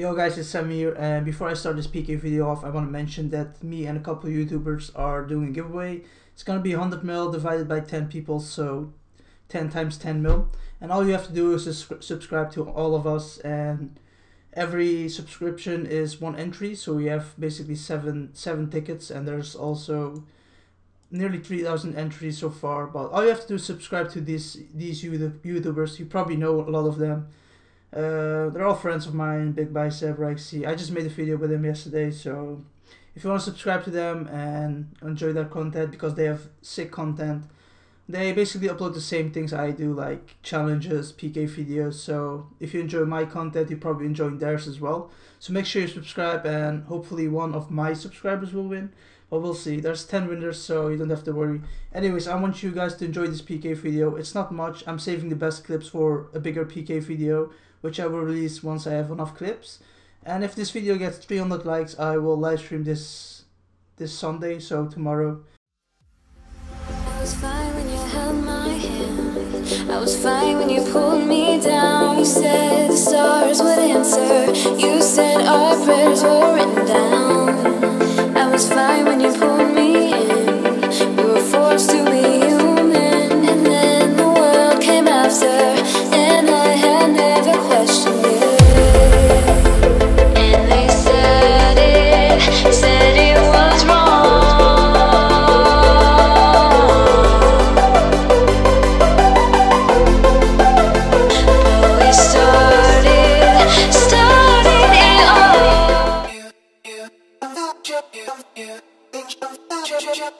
Yo guys, it's Sam here and before I start this PK video off, I want to mention that me and a couple YouTubers are doing a giveaway. It's gonna be 100 mil divided by 10 people, so 10 times 10 mil. And all you have to do is subscribe to all of us and every subscription is one entry, so we have basically seven seven tickets and there's also nearly 3000 entries so far, but all you have to do is subscribe to these these YouTubers. You probably know a lot of them. Uh, they're all friends of mine, Big Bicep, Rexy. I just made a video with them yesterday, so if you want to subscribe to them and enjoy their content because they have sick content, they basically upload the same things I do, like challenges, PK videos. So if you enjoy my content, you probably enjoy theirs as well. So make sure you subscribe, and hopefully one of my subscribers will win. But we'll see. There's 10 winners, so you don't have to worry. Anyways, I want you guys to enjoy this PK video. It's not much. I'm saving the best clips for a bigger PK video which I will release once I have enough clips. And if this video gets 300 likes, I will live stream this this Sunday, so tomorrow. I was fine when you held my hand. I was fine when you pulled me down. You said the stars would answer. You said our prayers were Yeah.